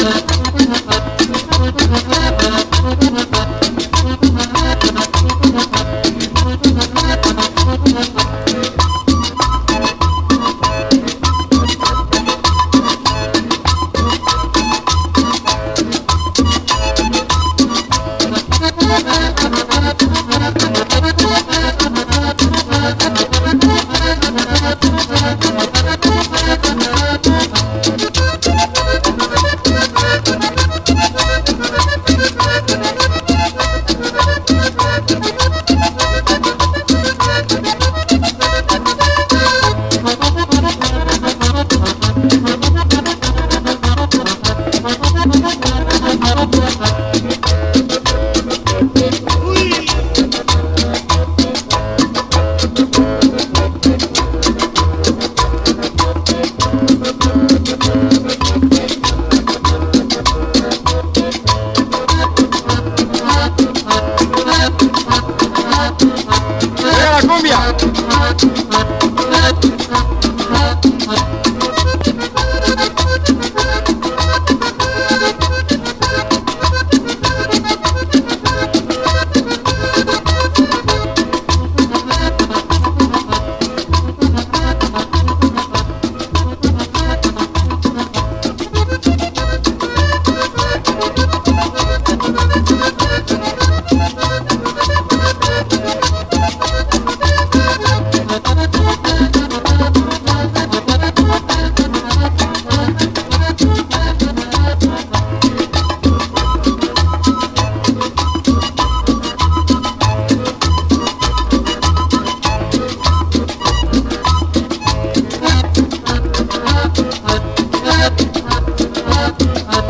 Thank Llega la cumbia. Thank.